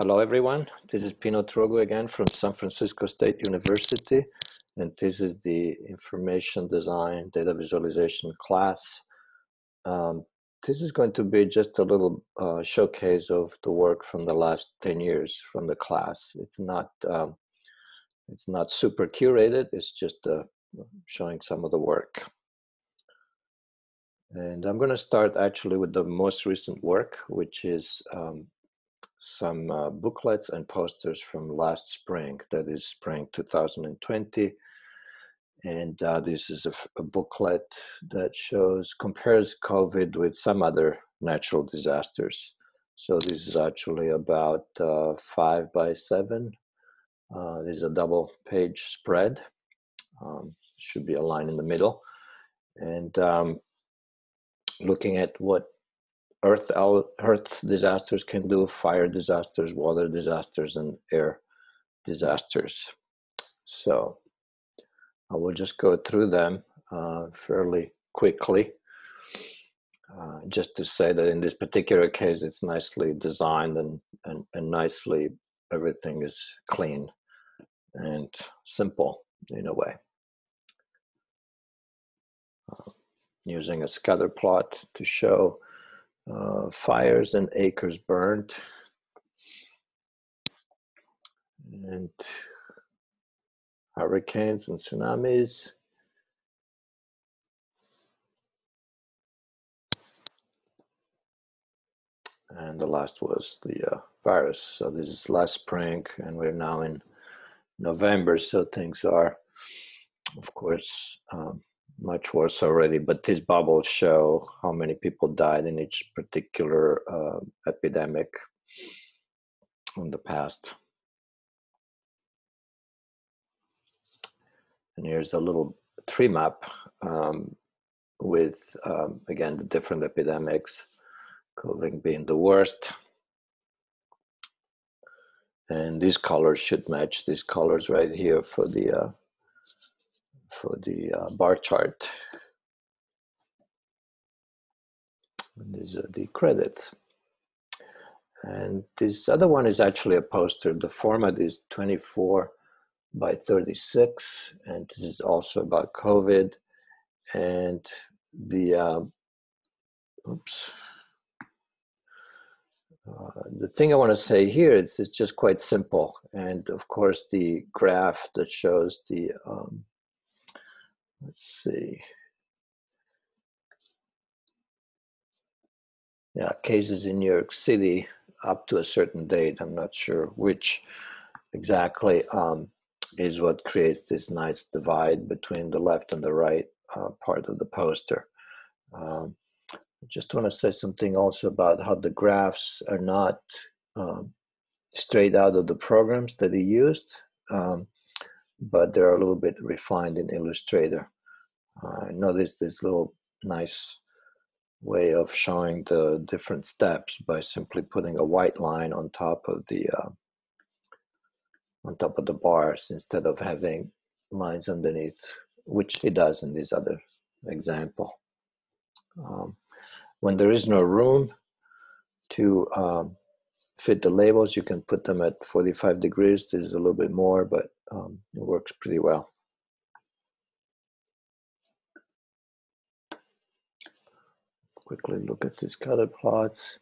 Hello, everyone. This is Pino Trogu again from San Francisco State University, and this is the Information Design Data Visualization class. Um, this is going to be just a little uh, showcase of the work from the last 10 years from the class. It's not, um, it's not super curated, it's just uh, showing some of the work. And I'm going to start actually with the most recent work, which is um, some uh, booklets and posters from last spring, that is spring 2020. And uh, this is a, a, booklet that shows, compares COVID with some other natural disasters. So this is actually about uh, five by seven. Uh, this is a double page spread. Um, should be a line in the middle. And um, looking at what earth earth disasters can do fire disasters water disasters and air disasters. So i will just go through them uh, fairly quickly uh, just to say that in this particular case it's nicely designed and, and, and nicely everything is clean and simple in a way. Uh, using a scatter plot to show uh, fires and acres burned. And hurricanes and tsunamis. And the last was the uh, virus. So this is last spring, and we're now in November, so things are, of course, um, much worse already, but these bubbles show how many people died in each particular uh, epidemic in the past. And here's a little tree map um, with, um, again, the different epidemics, COVID being the worst. And these colors should match these colors right here for the uh, for the uh, bar chart. And these are the credits. And this other one is actually a poster. The format is 24 by 36, and this is also about COVID. And the, uh, oops, uh, the thing I want to say here is it's just quite simple. And of course, the graph that shows the um, let's see. Yeah, cases in New York City up to a certain date. I'm not sure which exactly um, is what creates this nice divide between the left and the right uh, part of the poster. Um, just want to say something also about how the graphs are not um, straight out of the programs that he used. Um, but they're a little bit refined in Illustrator. Uh, noticed this little nice way of showing the different steps by simply putting a white line on top of the uh, on top of the bars instead of having lines underneath, which it does in this other example. Um, when there is no room to um, fit the labels, you can put them at 45 degrees. This is a little bit more, but um, it works pretty well. Let's quickly look at these color plots.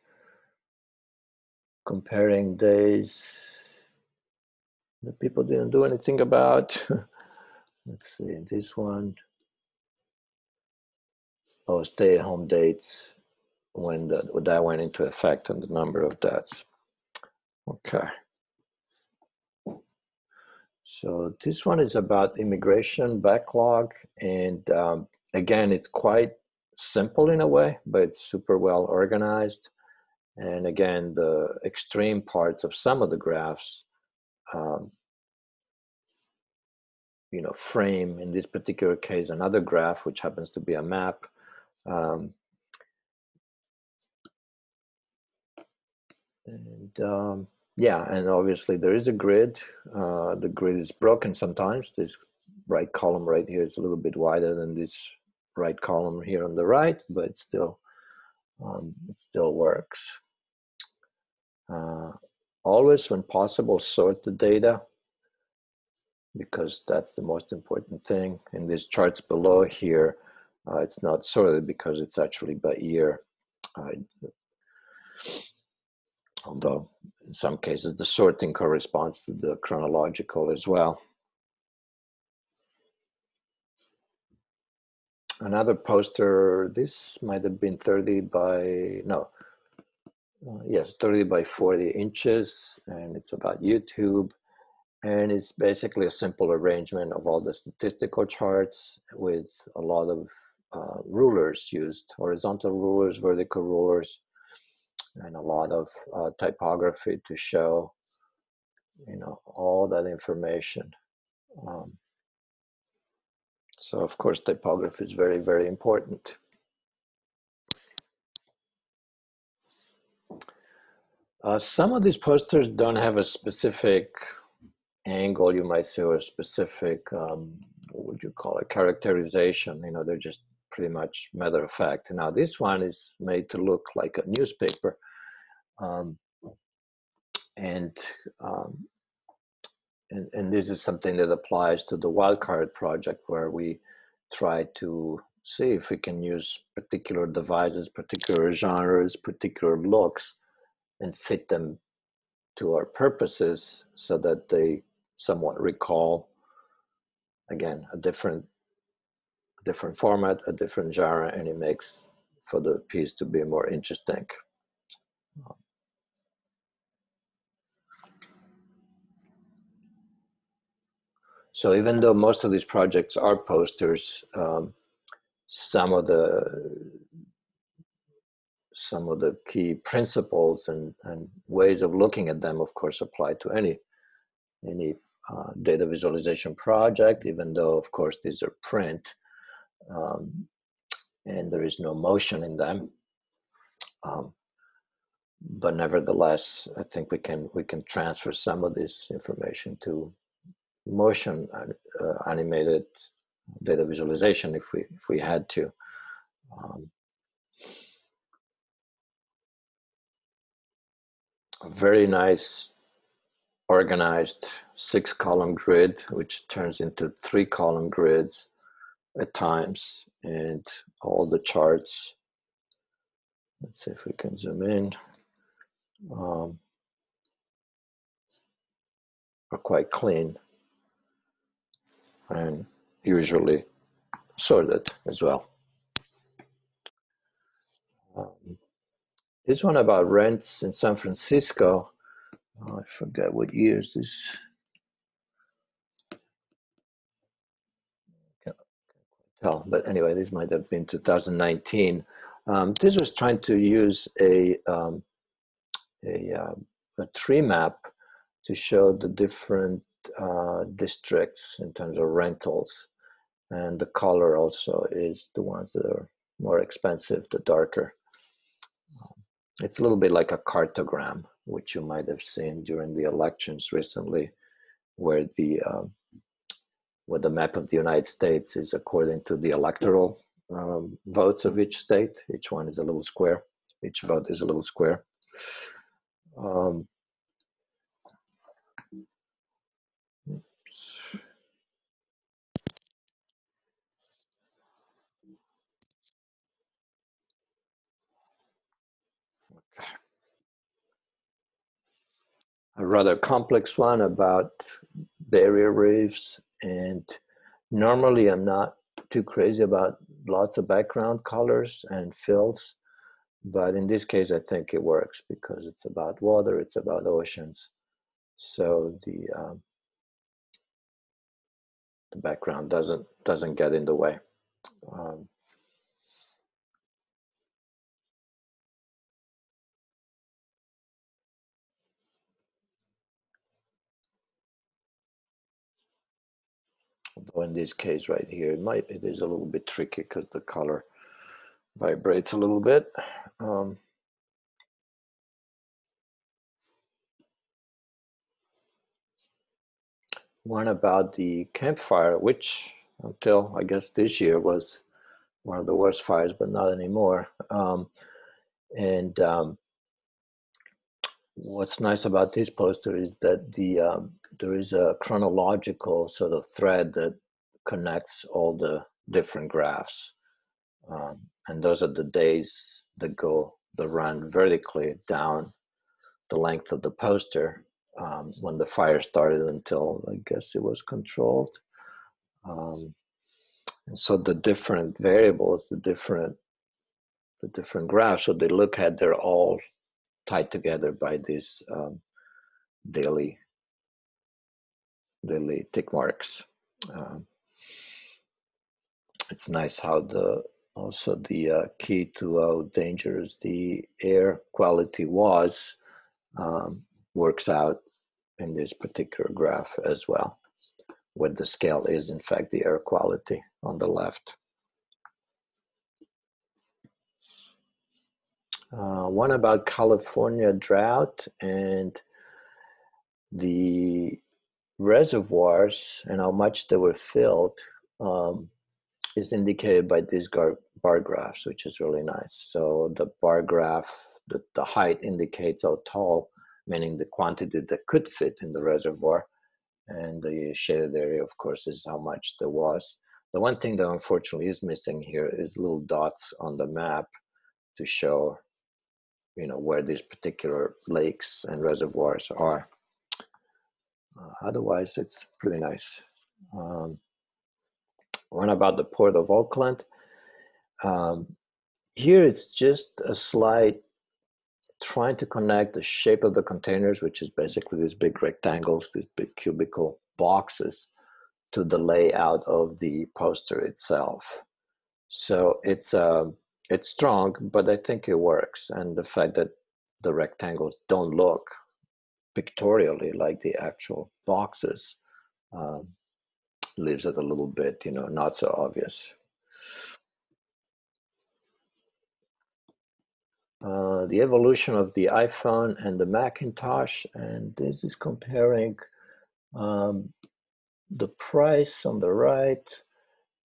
Comparing days that people didn't do anything about. Let's see, this one. Oh, stay-at-home dates when, that went into effect and the number of deaths. Okay. So this one is about immigration backlog. And um, again, it's quite simple in a way, but it's super well organized. And again, the extreme parts of some of the graphs, um, you know, frame in this particular case another graph, which happens to be a map. Um, and um, yeah, and obviously there is a grid. Uh, the grid is broken sometimes. This right column right here is a little bit wider than this right column here on the right, but still um, it still works. Uh, always, when possible, sort the data because that's the most important thing. In these charts below here, uh, it's not sorted because it's actually by year. Although in some cases the sorting corresponds to the chronological as well. Another poster, this might have been 30 by, no, uh, yes, 30 by 40 inches, and it's about YouTube. And it's basically a simple arrangement of all the statistical charts with a lot of uh, rulers used, horizontal rulers, vertical rulers, and a lot of uh, typography to show, you know, all that information. Um, so of course, typography is very, very important. Uh, some of these posters don't have a specific angle, you might say, or a specific, um, what would you call it, characterization. You know, they're just pretty much matter of fact. Now, this one is made to look like a newspaper. Um, and, um, and, and this is something that applies to the wildcard project where we try to see if we can use particular devices, particular genres, particular looks, and fit them to our purposes so that they somewhat recall again a different different format a different genre and it makes for the piece to be more interesting. So even though most of these projects are posters um, some of the some of the key principles and, and ways of looking at them of course apply to any any uh, data visualization project, even though, of course, these are print um, and there is no motion in them. Um, but nevertheless, I think we can we can transfer some of this information to motion uh, animated data visualization if we if we had to. Um, a very nice organized six column grid, which turns into three column grids at times, and all the charts. Let's see if we can zoom in. Um, are quite clean and usually sorted as well. Um, this one about rents in San Francisco Oh, I forget what years this. Tell, but anyway, this might have been 2019. Um, this was trying to use a um, a, uh, a tree map to show the different uh, districts in terms of rentals, and the color also is the ones that are more expensive, the darker. Um, it's a little bit like a cartogram which you might have seen during the elections recently, where the um, where the map of the United States is according to the electoral um, votes of each state. Each one is a little square. Each vote is a little square. Um, a rather complex one about barrier reefs. And normally I'm not too crazy about lots of background colors and fills. But in this case, I think it works because it's about water, it's about oceans. So the um, the background doesn't doesn't get in the way. Um, Although in this case right here, it might it is a little bit tricky because the color vibrates a little bit. Um, one about the campfire, which until I guess this year was one of the worst fires, but not anymore. Um, and um, what's nice about this poster is that the um, there is a chronological sort of thread that connects all the different graphs um, and those are the days that go that run vertically down the length of the poster um, when the fire started until I guess it was controlled. Um, and so the different variables, the different the different graphs, so they look at, they're all tied together by these um, daily daily tick marks. Um, it's nice how the also the uh, key to how dangerous the air quality was um, works out in this particular graph as well, where the scale is in fact the air quality on the left. Uh, one about California drought and the reservoirs and how much they were filled um, is indicated by these bar graphs, which is really nice. So the bar graph, the, the height indicates how tall, meaning the quantity that could fit in the reservoir. And the shaded area, of course, is how much there was. The one thing that unfortunately is missing here is little dots on the map to show, you know, where these particular lakes and reservoirs are. Uh, otherwise, it's pretty nice. Um, one about the Port of Oakland. Um, here it's just a slide trying to connect the shape of the containers, which is basically these big rectangles, these big cubicle boxes, to the layout of the poster itself. So it's um, it's strong, but I think it works. And the fact that the rectangles don't look pictorially like the actual boxes um, leaves it a little bit, you know, not so obvious. Uh, the evolution of the iPhone and the Macintosh, and this is comparing um, the price on the right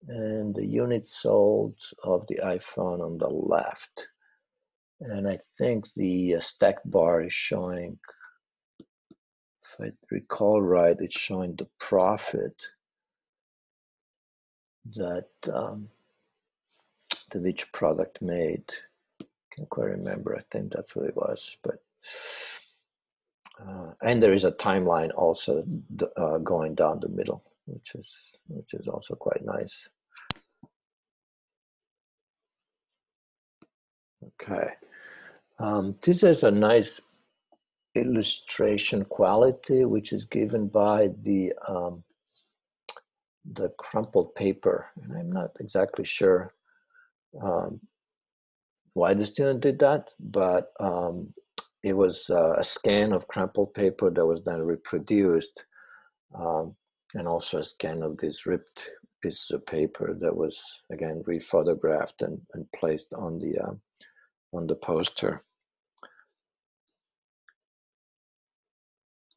and the units sold of the iPhone on the left. And I think the uh, stack bar is showing, if I recall right, it's showing the profit that um, that each product made. I Can't quite remember. I think that's what it was, but. Uh, and there is a timeline also uh, going down the middle, which is which is also quite nice. Okay, um, this is a nice illustration quality, which is given by the um, the crumpled paper. And I'm not exactly sure um, why the student did that, but um, it was uh, a scan of crumpled paper that was then reproduced, um, and also a scan of these ripped pieces of paper that was again rephotographed and, and placed on the uh, on the poster.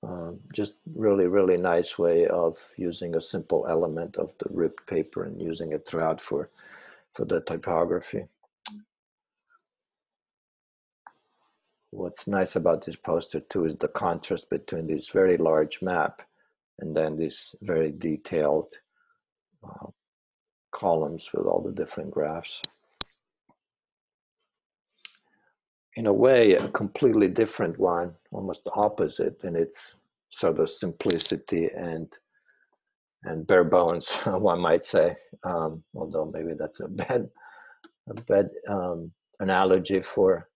Um, just really, really nice way of using a simple element of the ripped paper and using it throughout for, for the typography. What's nice about this poster too is the contrast between this very large map and then this very detailed uh, columns with all the different graphs. In a way a completely different one, almost opposite in its sort of simplicity and and bare bones, one might say. Um, although maybe that's a bad a bad um, analogy for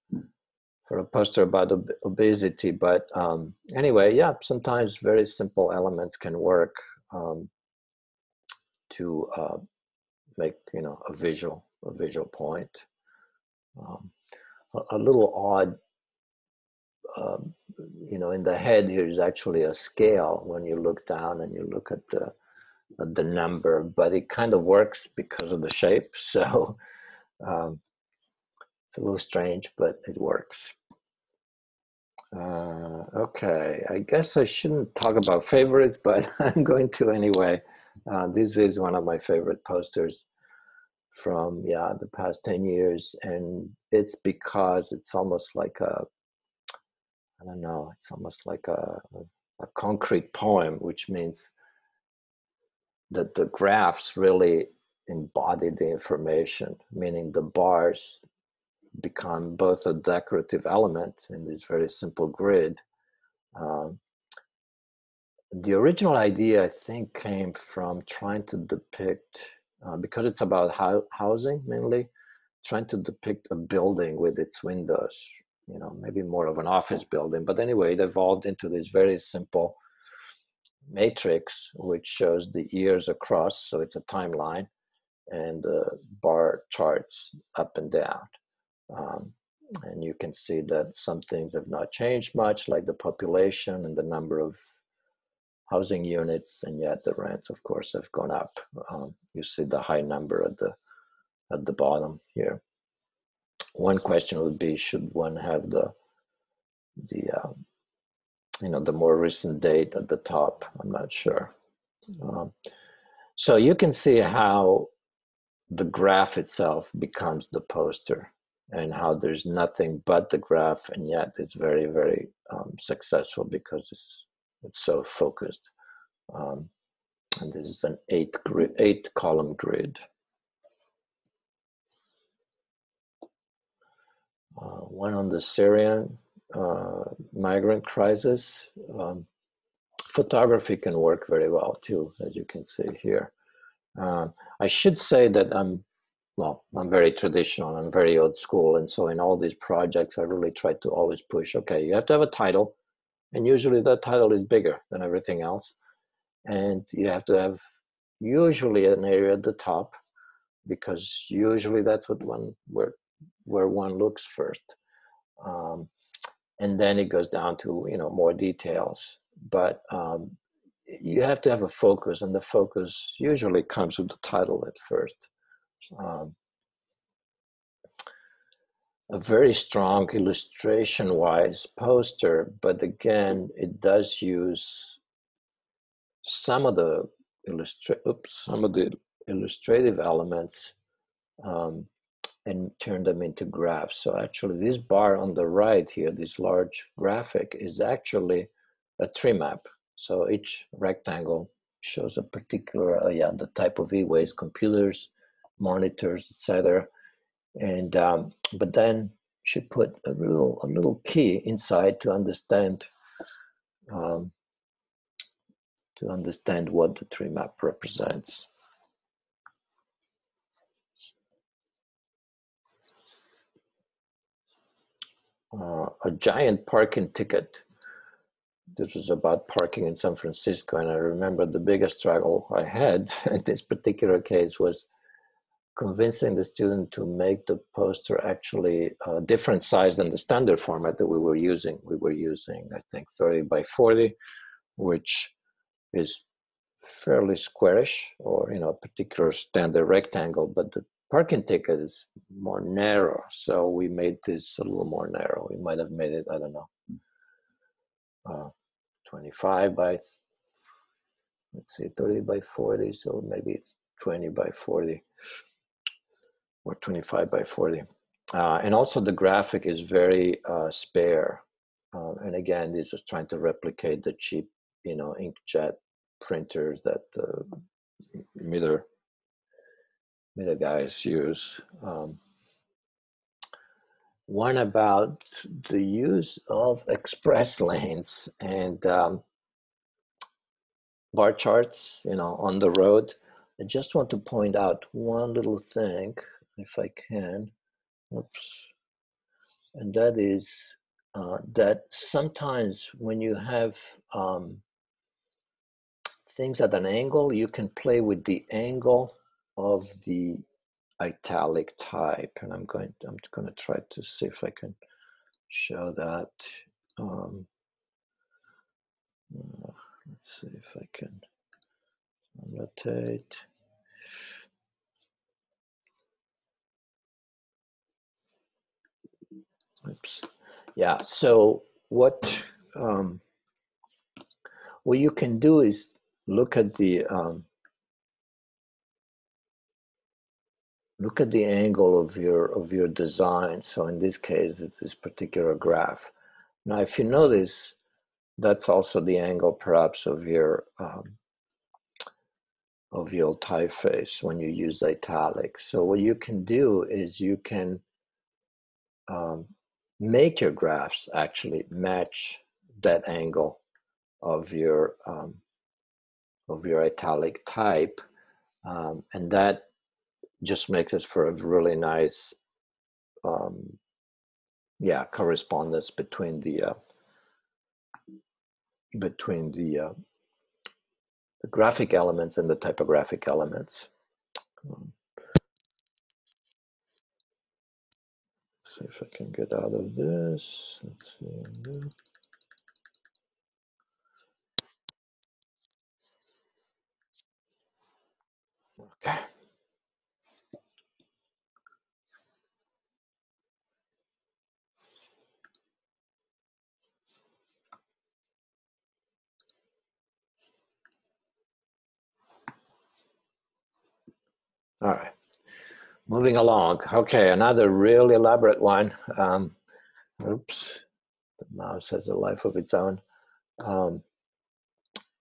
for a poster about ob- obesity. But um, anyway, yeah, sometimes very simple elements can work um, to uh, make you know a visual a visual point. A, little odd. Um, you know, in the head here is actually a scale when you look down and you look at the at the number, but it kind of works because of the shape. So um, it's a little strange, but it works. Uh, okay, I guess I shouldn't talk about favorites, but I'm going to anyway. Uh, this is one of my favorite posters from yeah the past 10 years and it's because it's almost like a I don't know, it's almost like a, a, concrete poem, which means that the graphs really embody the information, meaning the bars become both a decorative element in this very simple grid. Um, the original idea, I think, came from trying to depict, uh, because it's about ho- housing mainly, trying to depict a building with its windows, you know, maybe more of an office building. But anyway, it evolved into this very simple matrix, which shows the years across. So it's a timeline and the bar charts up and down. Um, and you can see that some things have not changed much, like the population and the number of housing units, and yet the rents, of course, have gone up. Um, you see the high number at the at the bottom here. One question would be: Should one have the the uh, you know the more recent date at the top? I'm not sure. Um, so you can see how the graph itself becomes the poster and how there's nothing but the graph and yet it's very very um, successful because it's it's so focused um, and this is an eight grid eight column grid uh, one on the Syrian uh, migrant crisis um, photography can work very well too as you can see here um, I should say that I'm, well, I'm very traditional, I'm very old school. And so in all these projects, I really try to always push, okay, you have to have a title. And usually that title is bigger than everything else. And you have to have usually an area at the top because usually that's what one where where one looks first um, and then it goes down to you know more details but um, you have to have a focus, and the focus usually comes with the title at first. Um, a very strong illustration wise poster, but again, it does use some of the illustra- oops, some of the illustrative elements um, and turn them into graphs. So actually, this bar on the right here, this large graphic, is actually a tree map. So each rectangle shows a particular, uh, yeah, the type of E-waste, computers, monitors, etc. And um, but then she put a little a little key inside to understand um, to understand what the tree map represents. Uh, a giant parking ticket this was about parking in San Francisco, and I remember the biggest struggle I had in this particular case was convincing the student to make the poster actually a different size than the standard format that we were using. We were using, I think, 30 by 40, which is fairly squarish or you know a particular standard rectangle, but the parking ticket is more narrow. So we made this a little more narrow. We might have made it, I don't know, uh, 25 by, let's see, 30 by 40. So maybe it's 20 by 40 or 25 by 40. Uh, and also the graphic is very uh, spare. Um, and again, this is trying to replicate the cheap, you know, inkjet printers that uh, Miller, Miller guys use. Um, one about the use of express lanes and um, bar charts, you know, on the road. I just want to point out one little thing, if I can. Oops. And that is uh, that sometimes when you have um, things at an angle, you can play with the angle of the italic type and I'm going I'm going to try to see if I can show that um, uh, let's see if I can annotate oops. Yeah so what um, what you can do is look at the um, look at the angle of your of your design. So in this case it's this particular graph. Now, if you notice, that's also the angle perhaps of your um, of your typeface when you use italics. So what you can do is you can um, make your graphs actually match that angle of your um, of your italic type, um, and that just makes it for a really nice, um, yeah, correspondence between the uh, between the, uh, the graphic elements and the typographic elements. Um, see if I can get out of this. Let's see. Okay. All right. Moving along. Okay, another real elaborate one. Um, oops, the mouse has a life of its own. Um,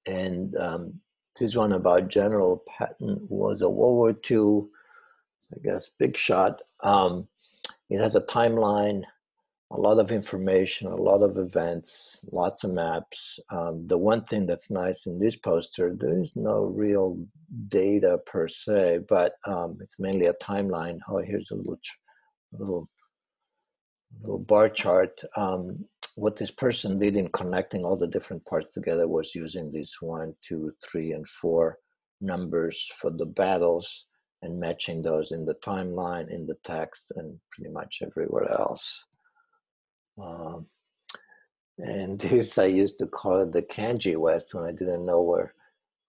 and um, this one about General Patton was a World War II, I guess, big shot. Um, it has a timeline, a lot of information, a lot of events, lots of maps. Um, the one thing that's nice in this poster, there is no real data per se, but um, it's mainly a timeline. Oh, here's a little, little, little bar chart. Um, what this person did in connecting all the different parts together was using these one, two, three, and four numbers for the battles and matching those in the timeline, in the text, and pretty much everywhere else. Um, and this I used to call it the Kanji West when I didn't know where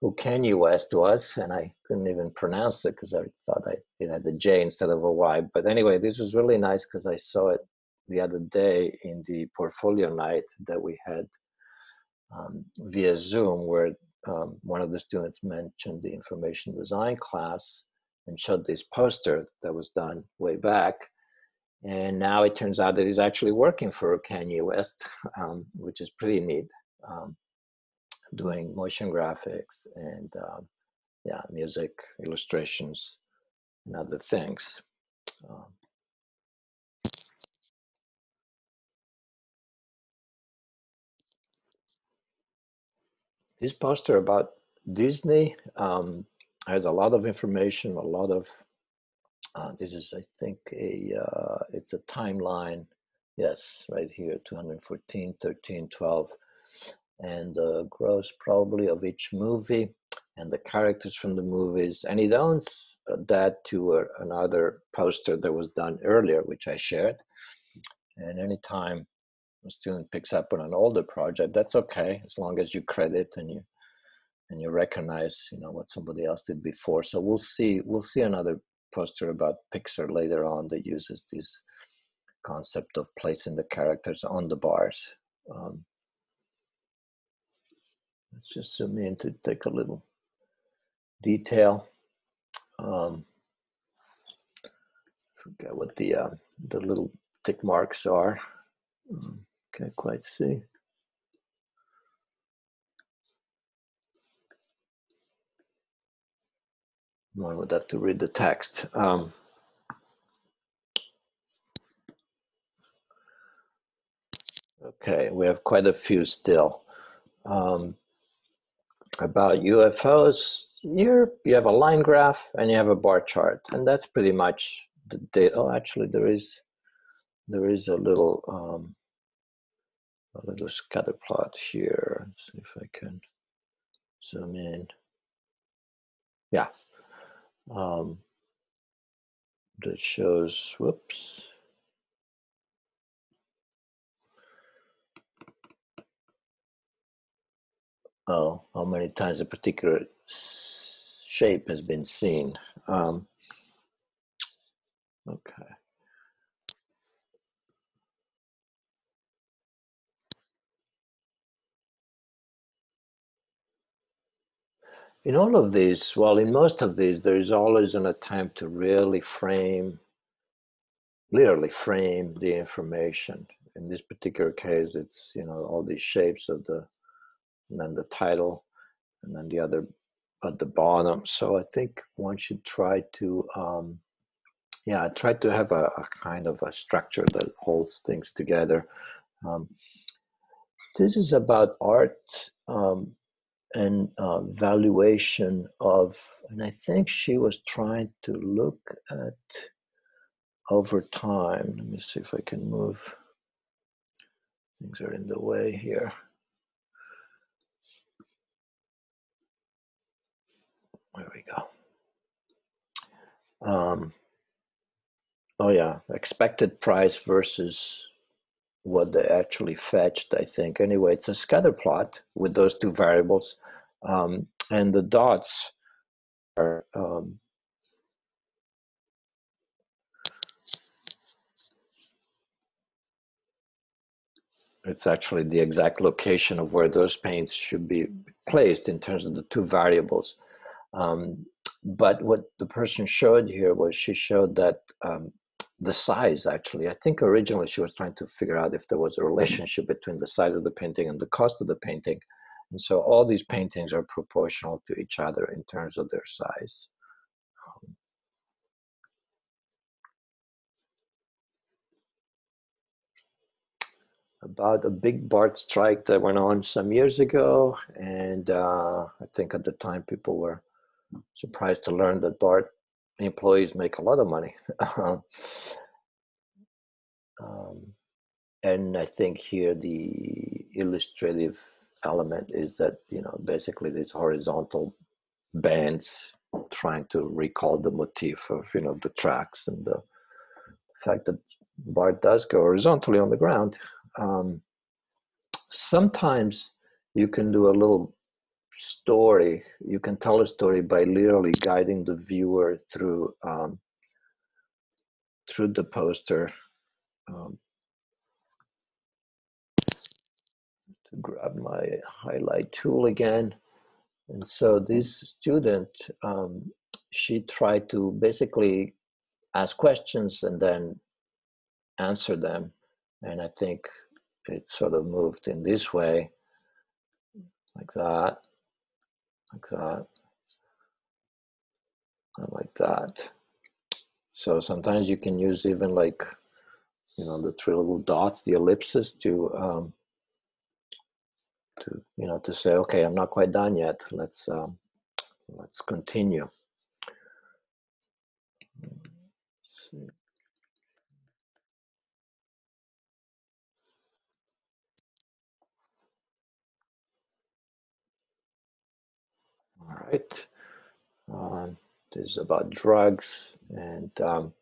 who Kanye West was, and I couldn't even pronounce it because I thought I, it had a J instead of a Y. But anyway, this was really nice because I saw it the other day in the portfolio night that we had um, via Zoom, where um, one of the students mentioned the information design class and showed this poster that was done way back. And now it turns out that he's actually working for Kanye West, um, which is pretty neat, um, doing motion graphics and um, yeah, music, illustrations, and other things. Um, this poster about Disney um, has a lot of information, a lot of. Uh, this is, I think, a uh, it's a timeline. Yes, right here, 214, 13, 12, and the gross probably of each movie and the characters from the movies. And it owns uh, that to a, another poster that was done earlier, which I shared. And anytime a student picks up on an older project, that's okay as long as you credit and you and you recognize you know what somebody else did before. So we'll see we'll see another poster about Pixar later on that uses this concept of placing the characters on the bars. Um, let's just zoom in to take a little detail. Um, forget what the uh, the little tick marks are. Um, can't quite see. One would have to read the text. Um, okay, we have quite a few still. Um, about UFOs, you you have a line graph and you have a bar chart, and that's pretty much the data. Oh, actually, there is there is a little um, a little scatter plot here. Let's see if I can zoom in. Yeah. Um, that shows, whoops. Oh, how many times a particular shape has been seen. Um, okay. In all of these, well, in most of these, there is always an attempt to really frame, literally frame the information. in this particular case, it's you know all these shapes of the, and then the title, and then the other at the bottom. So I think one should try to, um, yeah, try to have a, a, kind of a structure that holds things together. Um, this is about art um, and uh, valuation of, and I think she was trying to look at over time. Let me see if I can move. Things are in the way here. There we go. Um, oh yeah, expected price versus what they actually fetched, I think. Anyway, it's a scatter plot with those two variables. Um, and the dots are um, it's actually the exact location of where those paints should be placed in terms of the two variables. Um, but what the person showed here was she showed that um, the size actually, I think originally she was trying to figure out if there was a relationship between the size of the painting and the cost of the painting. And so all these paintings are proportional to each other in terms of their size. About a big BART strike that went on some years ago. And uh, I think at the time people were surprised to learn that BART employees make a lot of money. um, and I think here the illustrative element is that, you know, basically these horizontal bands trying to recall the motif of, you know, the tracks and the fact that BART does go horizontally on the ground. Um, sometimes you can do a little story you can tell a story by literally guiding the viewer through um, through the poster um, to grab my highlight tool again. And so this student um, she tried to basically ask questions and then answer them. And i think it sort of moved in this way like that like that, and like that. So sometimes you can use even like, you know, the three little dots, the ellipses to, um, to you know, to say, okay, I'm not quite done yet. Let's um, let's continue. Right. Um, this is about drugs and um,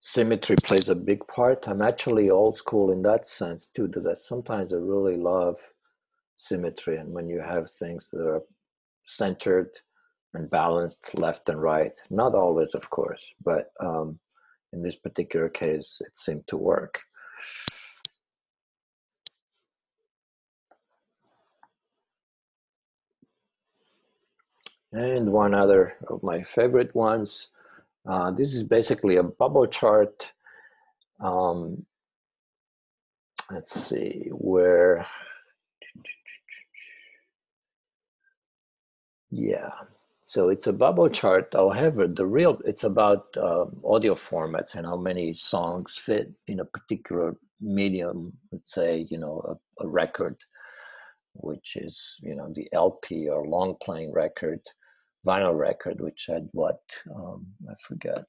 symmetry plays a big part. I'm actually old school in that sense too, that sometimes I really love symmetry and when you have things that are centered and balanced left and right. Not always, of course, but um, in this particular case, it seemed to work. And one other of my favorite ones. Uh, this is basically a bubble chart. Um, let's see where. Yeah, so it's a bubble chart. However, the real it's about uh, audio formats and how many songs fit in a particular medium. Let's say you know a, a record, which is you know the LP or long playing record vinyl record, which had what? Um, I forget.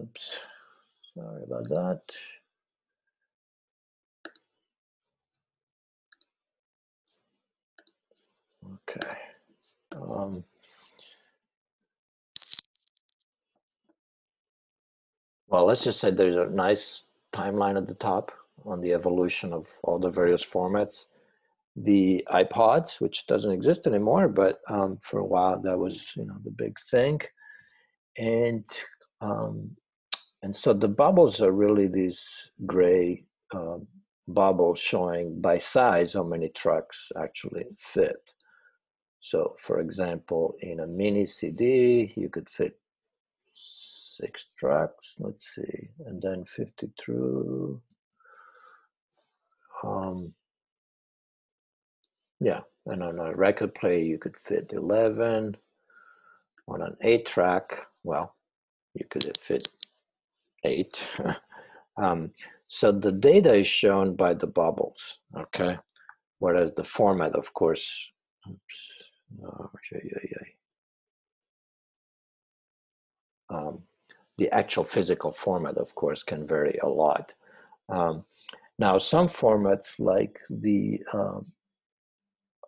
Oops, sorry about that. Okay. Um, well, let's just say there's a nice timeline at the top on the evolution of all the various formats the iPods, which doesn't exist anymore, but um, for a while that was you know the big thing, and um, and so the bubbles are really these gray uh, bubbles showing by size how many trucks actually fit. So, for example, in a mini CD, you could fit six tracks. Let's see, and then 50 through. Um, yeah, and on a record player you could fit 11. On an eight track, well, you could fit eight. um, so the data is shown by the bubbles, okay? Whereas the format, of course, oops, oh. Um, the actual physical format, of course, can vary a lot. Um, now, some formats like the um,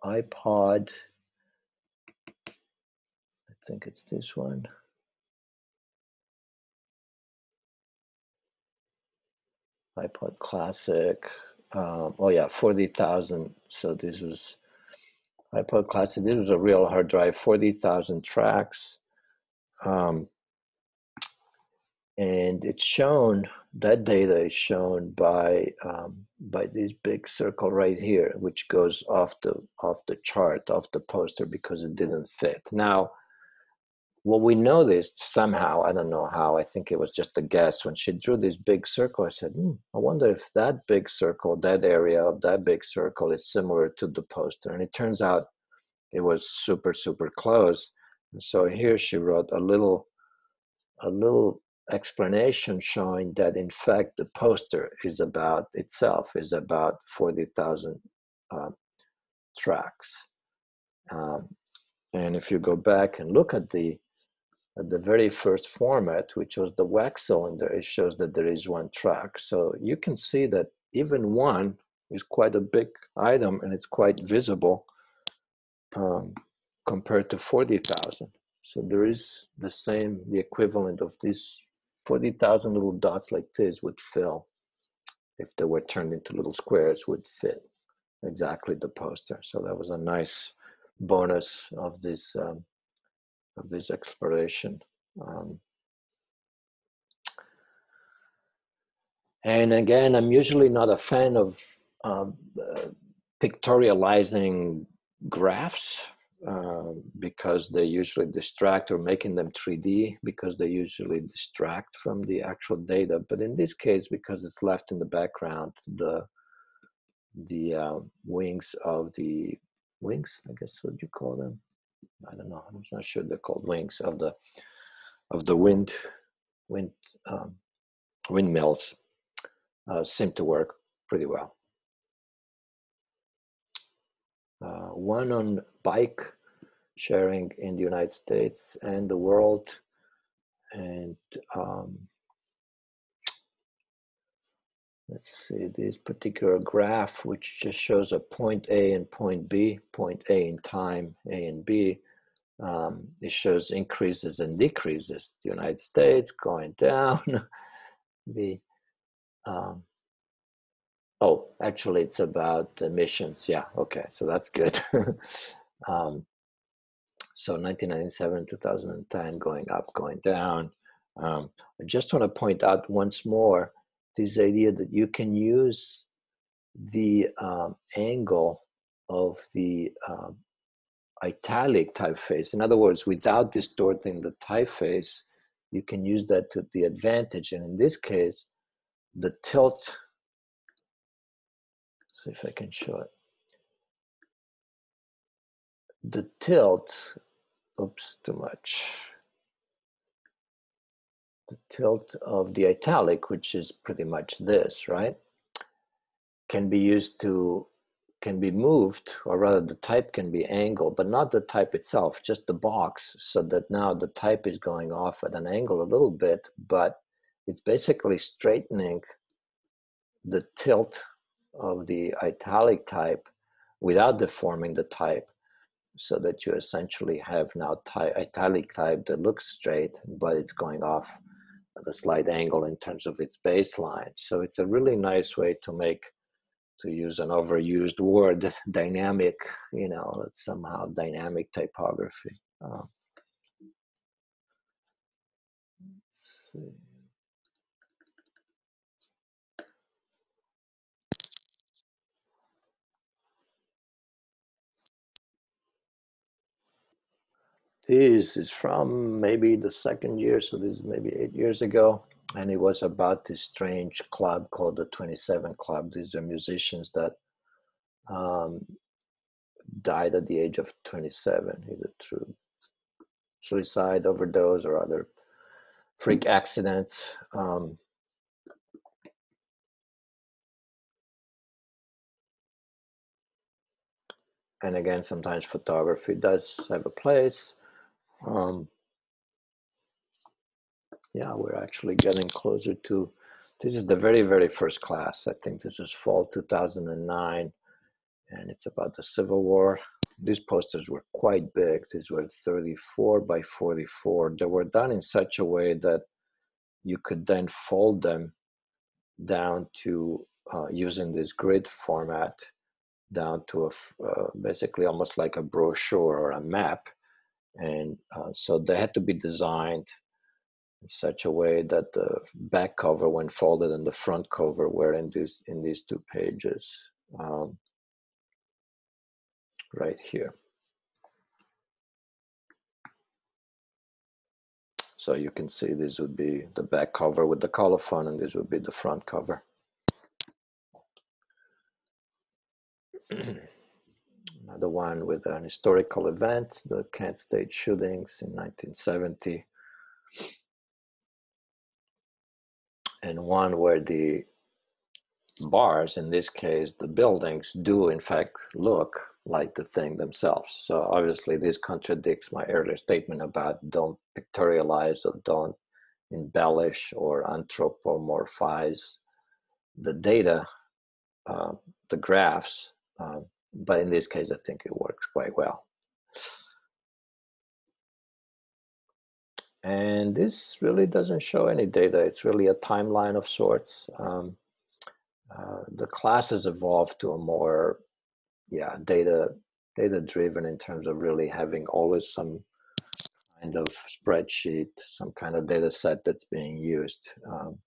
iPod, I think it's this one. iPod Classic. Um, oh yeah, 40,000. So this was iPod Classic. This was a real hard drive, 40,000 tracks. Um, and it's shown that data is shown by um, by this big circle right here, which goes off the off the chart, off the poster because it didn't fit. Now, what we noticed somehow, I don't know how, I think it was just a guess. When she drew this big circle, I said, hmm, I wonder if that big circle, that area of that big circle is similar to the poster. And it turns out it was super, super close. And so here she wrote a little, a little explanation showing that in fact the poster is about itself is about 40,000 uh, tracks. Um, and if you go back and look at the at the very first format, which was the wax cylinder, it shows that there is one track. So you can see that even one is quite a big item and it's quite visible um, compared to 40,000. So there is the same, the equivalent of these 40,000 little dots like this would fill, if they were turned into little squares, would fit exactly the poster. So that was a nice bonus of this um, of this exploration. Um, and again, I'm usually not a fan of um, uh, pictorializing graphs uh, because they usually distract or making them 3D because they usually distract from the actual data. But in this case, because it's left in the background, the the uh, wings of the wings, I guess what you call them, I don't know. I'm not sure they're called wings of the of the wind wind um, windmills uh, seem to work pretty well. Uh, one on bike sharing in the United States and the world, and um, let's see this particular graph which just shows a point A and point B, point A in time, A and B, um, it shows increases and decreases. The United States going down. the um, oh, actually, it's about emissions. Yeah, okay, so that's good. um, so 1997, 2010, going up, going down. Um, I just want to point out once more this idea that you can use the um, angle of the um, italic typeface. In other words, without distorting the typeface, you can use that to the advantage. And in this case, the tilt, see if I can show it. The tilt, oops, too much. The tilt of the italic, which is pretty much this, right? Can be used to can be moved, or rather the type can be angled, but not the type itself, just the box, so that now the type is going off at an angle a little bit, but it's basically straightening the tilt of the italic type without deforming the type so that you essentially have now ty italic type that looks straight, but it's going off at a slight angle in terms of its baseline. So it's a really nice way to make to use an overused word, dynamic, you know, somehow dynamic typography. Uh, This is from maybe the second year, so this is maybe eight years ago. And it was about this strange club called the 27 Club. These are musicians that um, died at the age of 27, either through suicide, overdose, or other freak accidents. Um, and again, sometimes photography does have a place. Um, yeah, we're actually getting closer to. This is the very, very first class. I think this is fall 2009 and it's about the Civil War. These posters were quite big. These were 34 by 44. They were done in such a way that you could then fold them down to uh, using this grid format down to a uh, basically almost like a brochure or a map and uh, so they had to be designed in such a way that the back cover when folded and the front cover were in these in these two pages um, right here. So you can see this would be the back cover with the colophon and this would be the front cover. Another one with an historical event, the Kent State shootings in 1970. And one where the bars, in this case, the buildings, do in fact look like the thing themselves. So obviously this contradicts my earlier statement about don't pictorialize or don't embellish or anthropomorphize the data, uh, the graphs. Uh, but in this case, I think it works quite well. And this really doesn't show any data. It's really a timeline of sorts. Um, uh, the class has evolved to a more yeah data data driven in terms of really having always some kind of spreadsheet some kind of data set that's being used um,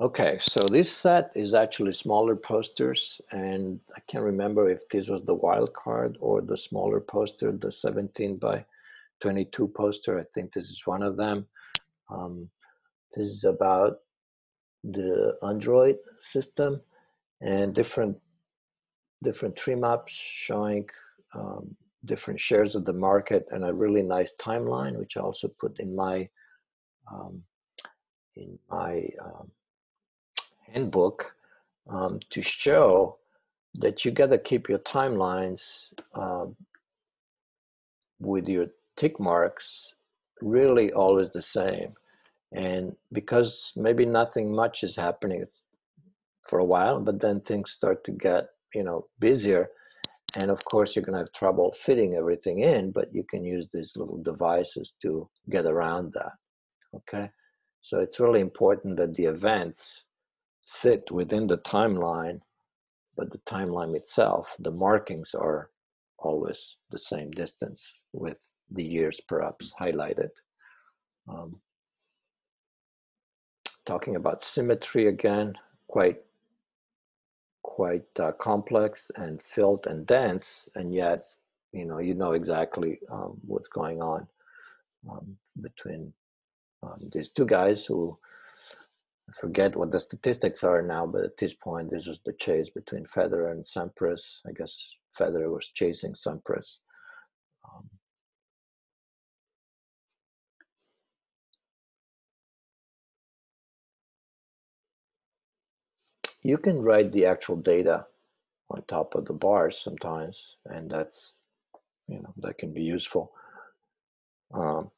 okay so this set is actually smaller posters and i can't remember if this was the wild card or the smaller poster the 17 by 22 poster. I think this is one of them. Um, this is about the Android system and different different tree maps showing um, different shares of the market and a really nice timeline, which I also put in my um, in my um, handbook um, to show that you got to keep your timelines um, with your tick marks really always the same. And because maybe nothing much is happening for a while but then things start to get you know busier. And of course you're going to have trouble fitting everything in but you can use these little devices to get around that okay? So it's really important that the events fit within the timeline but the timeline itself the markings are always the same distance with the years perhaps highlighted. Um, talking about symmetry again, quite quite uh, complex and filled and dense, and yet you know you know exactly um, what's going on um, between um, these two guys who Forget what the statistics are now, but at this point, this was the chase between Federer and Sampras. I guess Federer was chasing Sampras. Um, you can write the actual data on top of the bars sometimes, and that's you know that can be useful. Um,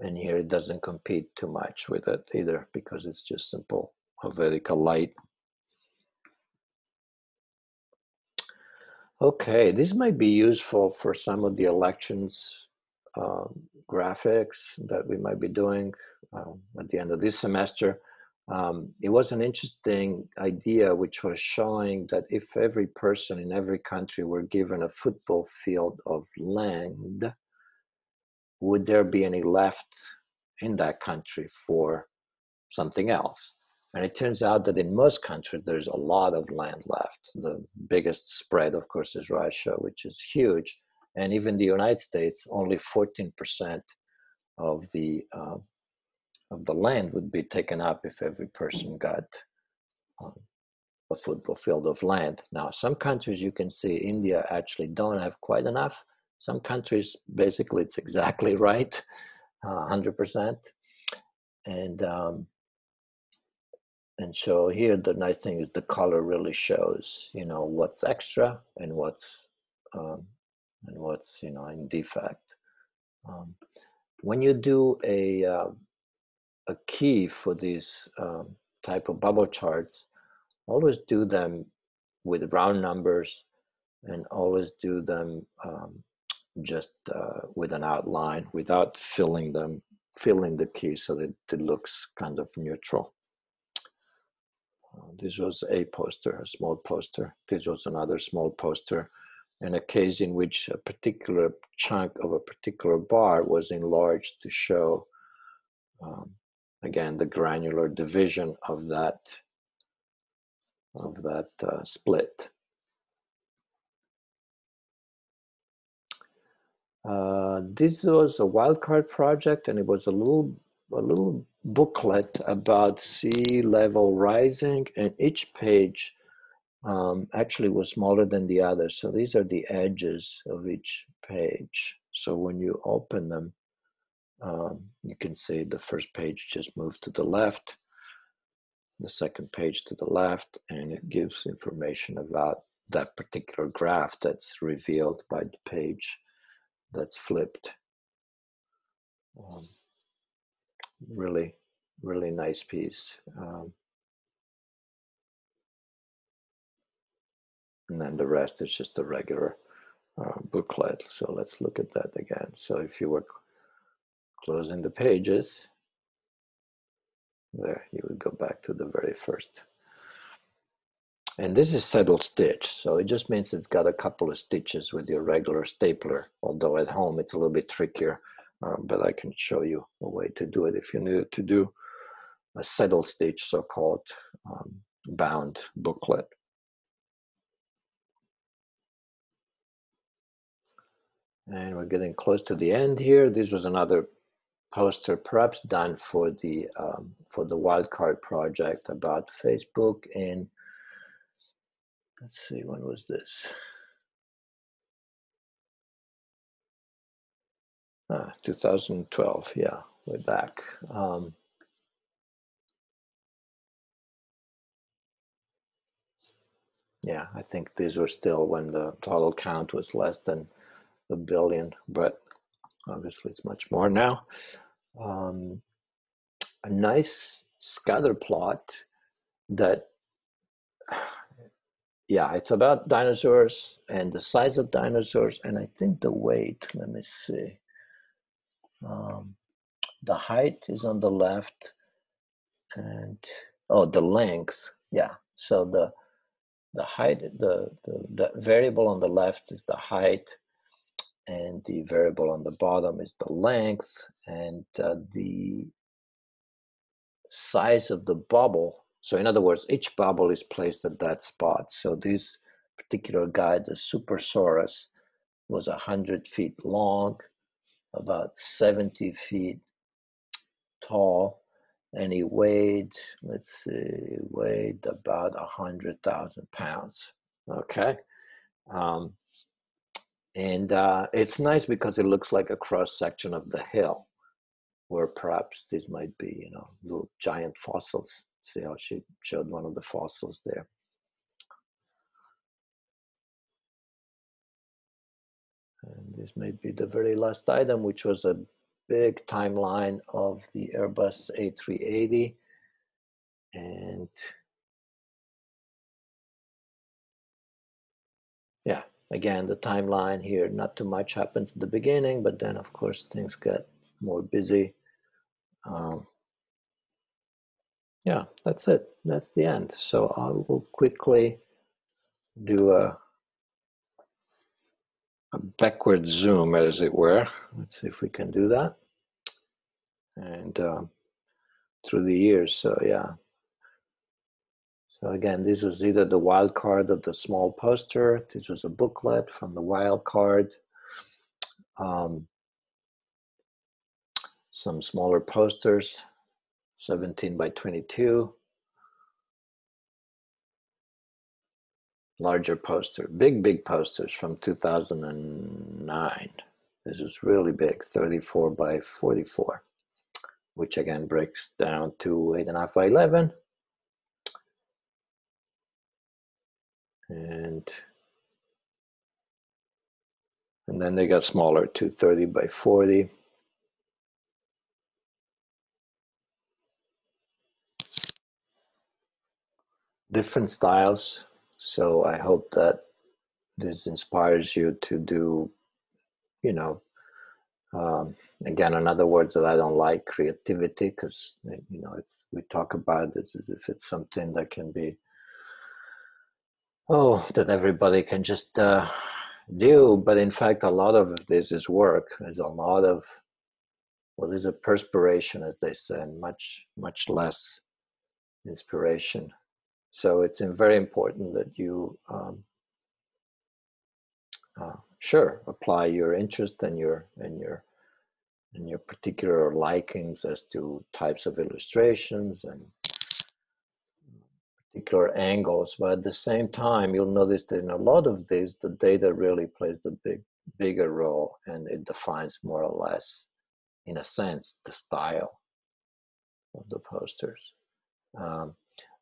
and here it doesn't compete too much with it either because it's just simple Helvetica light. Okay, this might be useful for some of the elections um, graphics that we might be doing um, at the end of this semester um, it was an interesting idea which was showing that if every person in every country were given a football field of land, would there be any left in that country for something else? And it turns out that in most countries, there's a lot of land left. The biggest spread, of course, is Russia, which is huge. And even the United States, only 14% of the uh, of the land would be taken up if every person got um, a football field of land. Now, some countries you can see India actually don't have quite enough. Some countries, basically, it's exactly right, uh, 100%. And um, and so here the nice thing is the color really shows you know what's extra and what's um, and what's you know in defect um, when you do a uh, a key for these um, type of bubble charts always do them with round numbers and always do them um, just uh, with an outline without filling them filling the key so that it looks kind of neutral uh, this was a poster, a small poster. This was another small poster, and a case in which a particular chunk of a particular bar was enlarged to show, um, again, the granular division of that of that uh, split. Uh, this was a wildcard project, and it was a little a little booklet about sea level rising, and each page um, actually was smaller than the other. So these are the edges of each page. So when you open them, um, you can see the first page just moved to the left, the second page to the left, and it gives information about that particular graph that's revealed by the page that's flipped. Um, really, really nice piece. Um, and then the rest is just a regular uh, booklet. So let's look at that again. So if you were closing the pages, there you would go back to the very first. And this is saddle stitch, so it just means it's got a couple of stitches with your regular stapler, although at home it's a little bit trickier uh, but I can show you a way to do it if you needed to do a saddle stitch, so-called um, bound booklet. And we're getting close to the end here. This was another poster, perhaps done for the um, for the wildcard project about Facebook. And let's see, when was this? Uh, 2012, yeah, way back. Um, yeah, I think these were still when the total count was less than a billion, but obviously it's much more now. Um, a nice scatter plot that, yeah, it's about dinosaurs and the size of dinosaurs, and I think the weight. Let me see. Um, the height is on the left and oh the length yeah so the the height the, the, the variable on the left is the height and the variable on the bottom is the length and uh, the size of the bubble so in other words each bubble is placed at that spot. So this particular guy the supersaurus was 100 feet long about 70 feet tall and he weighed let's see weighed about a hundred thousand pounds. Okay? Um, and uh, it's nice because it looks like a cross section of the hill where perhaps these might be you know little giant fossils see how she showed one of the fossils there And this may be the very last item, which was a big timeline of the Airbus A380. And yeah, again, the timeline here, not too much happens at the beginning, but then of course things get more busy. Um, yeah, that's it. That's the end. So I will quickly do a a backward zoom, as it were. Let's see if we can do that. And um, through the years, so yeah, So again, this was either the wild card of the small poster. This was a booklet from the wild card. Um, some smaller posters, 17 by 22. Larger poster, big, big posters from 2009. This is really big, 34 by 44, which again breaks down to 8.5 by 11. And and then they got smaller to 30 by 40. Different styles. So I hope that this inspires you to do, you know, um, again, in other words, that I don't like creativity because you know it's we talk about this as if it's something that can be oh that everybody can just uh, do, but in fact, a lot of this is work. There's a lot of well, there's a perspiration, as they say, and much much less inspiration. So it's very important that you um, uh, sure apply your interest and your and your and your particular likings as to types of illustrations and particular angles but at the same time you'll notice that in a lot of these the data really plays the big bigger role and it defines more or less in a sense the style of the posters. Um,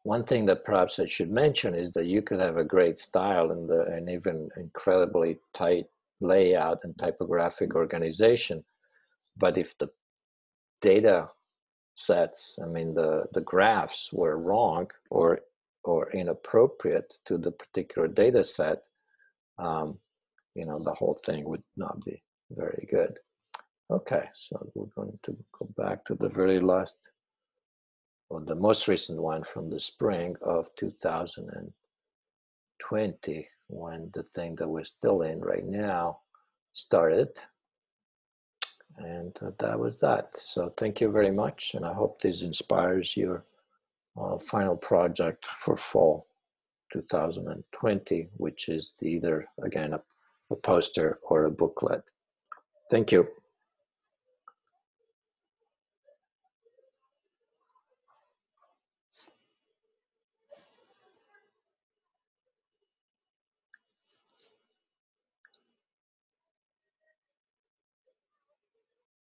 one thing that perhaps I should mention is that you could have a great style and, and even incredibly tight layout and typographic organization. But if the data sets, I mean, the, the graphs were wrong or, or inappropriate to the particular data set, um, you know, the whole thing would not be very good. Okay, so we're going to go back to the very last or the most recent one from the spring of 2020 when the thing that we're still in right now started. And uh, that was that. So thank you very much and i hope this inspires your uh, final project for fall 2020 which is either again a, a poster or a booklet. Thank you